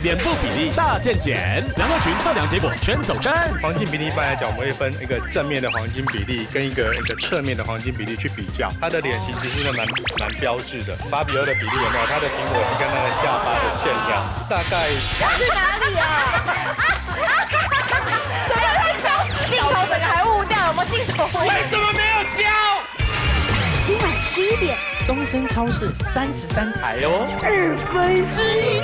脸部比例大见减，然后群测量结果全走针。黄金比例一般来讲，我们会分一个正面的黄金比例跟一个一个侧面的黄金比例去比较。他的脸型其实是蛮蛮标志的，芭比欧的比例有没有？他的苹果肌跟他的下巴的线条，大概。要去哪里啊？没有在笑，镜头整个还雾掉，有没有镜头？为什么没有焦？今晚七点，东升超市三十三台哦，二分之一。